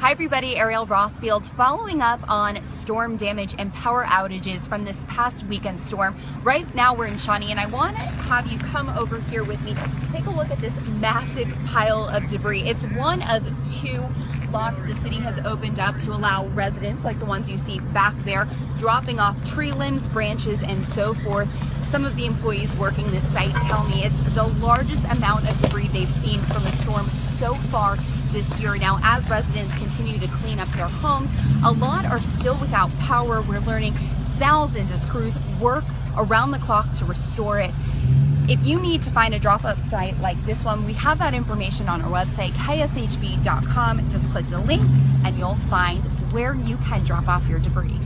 Hi everybody, Ariel Rothschild following up on storm damage and power outages from this past weekend storm. Right now we're in Shawnee and I want to have you come over here with me. Take a look at this massive pile of debris. It's one of two lots the city has opened up to allow residents like the ones you see back there dropping off tree limbs, branches, and so forth. Some of the employees working this site tell me it's the largest amount of debris they've seen from a storm so far this year. Now, as residents continue to clean up their homes, a lot are still without power. We're learning thousands as crews work around the clock to restore it. If you need to find a drop-off site like this one, we have that information on our website, kshb.com. Just click the link and you'll find where you can drop off your debris.